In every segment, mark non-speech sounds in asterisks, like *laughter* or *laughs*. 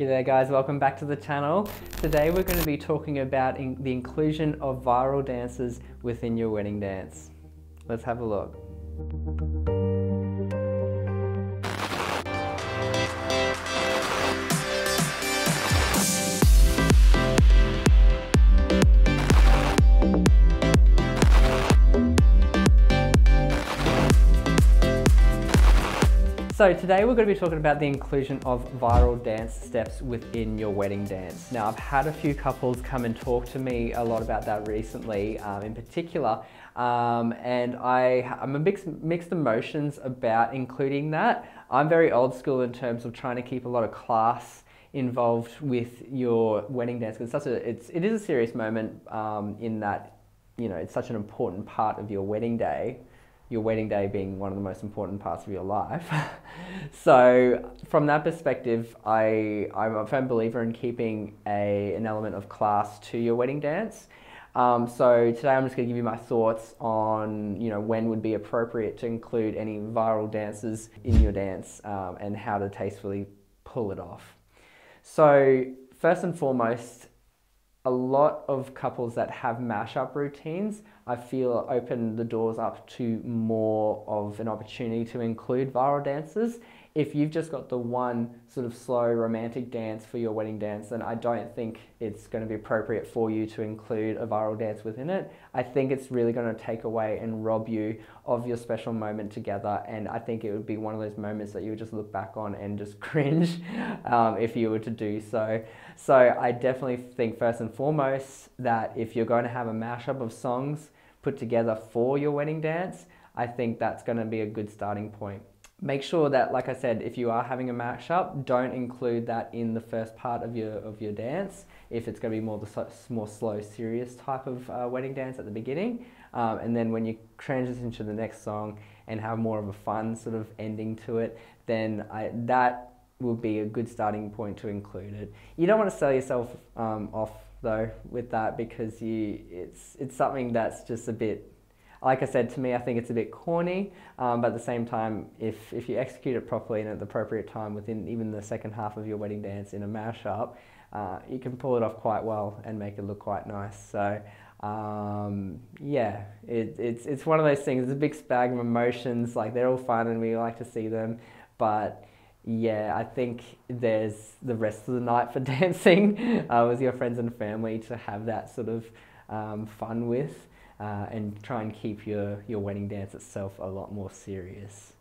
G'day guys, welcome back to the channel. Today we're going to be talking about in the inclusion of viral dances within your wedding dance. Let's have a look. So today we're going to be talking about the inclusion of viral dance steps within your wedding dance. Now I've had a few couples come and talk to me a lot about that recently um, in particular um, and I, I'm a mixed, mixed emotions about including that. I'm very old school in terms of trying to keep a lot of class involved with your wedding dance because such a, it's, it is a serious moment um, in that you know it's such an important part of your wedding day your wedding day being one of the most important parts of your life. *laughs* so from that perspective, I, I'm a firm believer in keeping a, an element of class to your wedding dance. Um, so today I'm just going to give you my thoughts on you know when would be appropriate to include any viral dances in your dance um, and how to tastefully pull it off. So first and foremost, a lot of couples that have mashup routines, I feel open the doors up to more of an opportunity to include viral dances if you've just got the one sort of slow romantic dance for your wedding dance, then I don't think it's going to be appropriate for you to include a viral dance within it. I think it's really going to take away and rob you of your special moment together. And I think it would be one of those moments that you would just look back on and just *laughs* cringe um, if you were to do so. So I definitely think, first and foremost, that if you're going to have a mashup of songs put together for your wedding dance, I think that's going to be a good starting point make sure that, like I said, if you are having a mashup, don't include that in the first part of your of your dance. If it's going to be more the more slow, serious type of uh, wedding dance at the beginning, um, and then when you transition to the next song and have more of a fun sort of ending to it, then I, that will be a good starting point to include it. You don't want to sell yourself um, off though with that because you it's it's something that's just a bit like I said, to me, I think it's a bit corny, um, but at the same time, if, if you execute it properly and at the appropriate time within even the second half of your wedding dance in a mashup, uh, you can pull it off quite well and make it look quite nice. So, um, yeah, it, it's, it's one of those things, it's a big spag of emotions, like they're all fun and we like to see them, but yeah, I think there's the rest of the night for *laughs* dancing uh, with your friends and family to have that sort of um, fun with uh, and try and keep your, your wedding dance itself a lot more serious.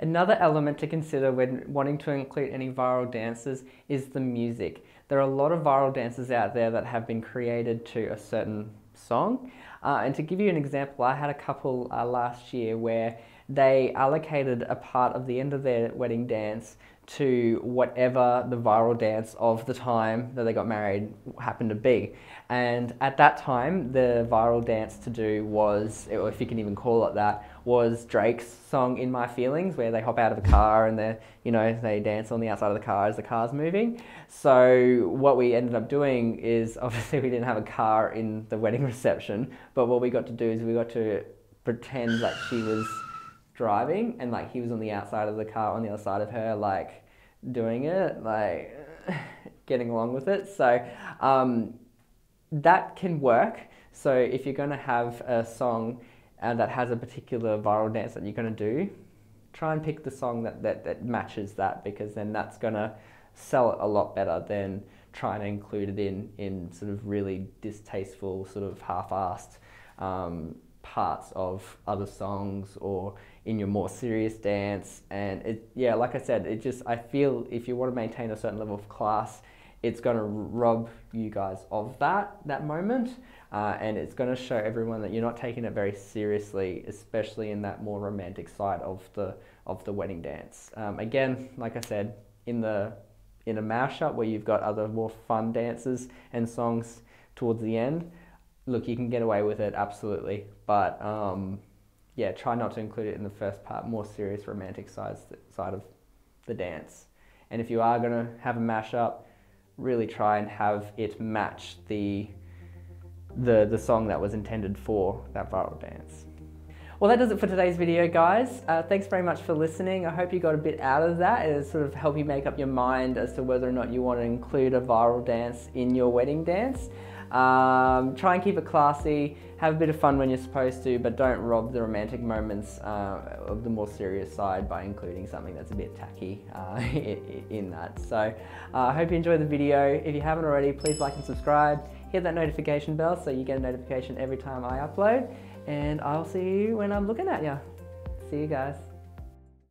Another element to consider when wanting to include any viral dances is the music. There are a lot of viral dances out there that have been created to a certain song. Uh, and to give you an example, I had a couple uh, last year where they allocated a part of the end of their wedding dance to whatever the viral dance of the time that they got married happened to be. And at that time, the viral dance to do was, or if you can even call it that, was Drake's song "In My Feelings," where they hop out of a car and they, you know, they dance on the outside of the car as the car's moving. So what we ended up doing is, *laughs* obviously, we didn't have a car in the wedding reception, but what we got to do is we got to pretend that she was driving and like he was on the outside of the car on the other side of her like doing it like *laughs* getting along with it. So um, that can work. So if you're going to have a song uh, that has a particular viral dance that you're going to do try and pick the song that, that, that matches that because then that's going to sell it a lot better than trying to include it in in sort of really distasteful sort of half-assed um, parts of other songs or in your more serious dance. And it yeah like i said it just i feel if you want to maintain a certain level of class it's going to rob you guys of that that moment. Uh, and it's going to show everyone that you're not taking it very seriously especially in that more romantic side of the of the wedding dance. Um, again like i said in the in a mashup where you've got other more fun dances and songs towards the end look, you can get away with it, absolutely. But um, yeah, try not to include it in the first part, more serious romantic sides, side of the dance. And if you are going to have a mashup, really try and have it match the, the, the song that was intended for that viral dance. Well, that does it for today's video, guys. Uh, thanks very much for listening. I hope you got a bit out of that. It'll sort of help you make up your mind as to whether or not you want to include a viral dance in your wedding dance. Um, try and keep it classy, have a bit of fun when you're supposed to, but don't rob the romantic moments uh, of the more serious side by including something that's a bit tacky uh, *laughs* in that. So uh, I hope you enjoyed the video. If you haven't already, please like and subscribe. Hit that notification bell so you get a notification every time I upload. And I'll see you when I'm looking at you. See you guys.